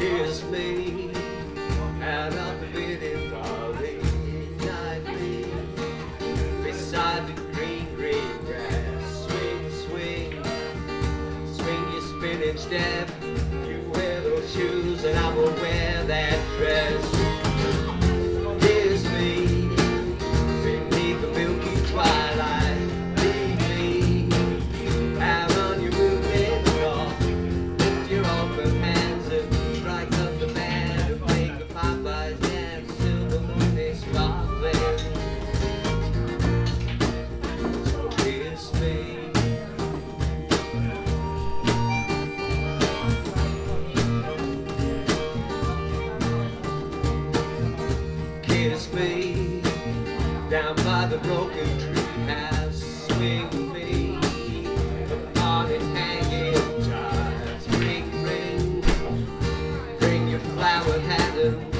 me out of the bidding valley nightly beside the green, green grass. Swing, swing, swing your spinning step. You wear those shoes, and I will wear that dress. Kiss me down by the broken tree house. Swing me upon its hanging ties. Ring, ring, bring your flowered hat